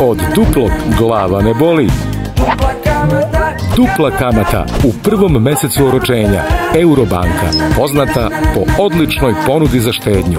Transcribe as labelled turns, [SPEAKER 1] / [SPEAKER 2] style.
[SPEAKER 1] Od duplog glava ne boli. Dupla kamata u prvom mesecu oročenja. Eurobanka, poznata po odličnoj ponudi za štednju.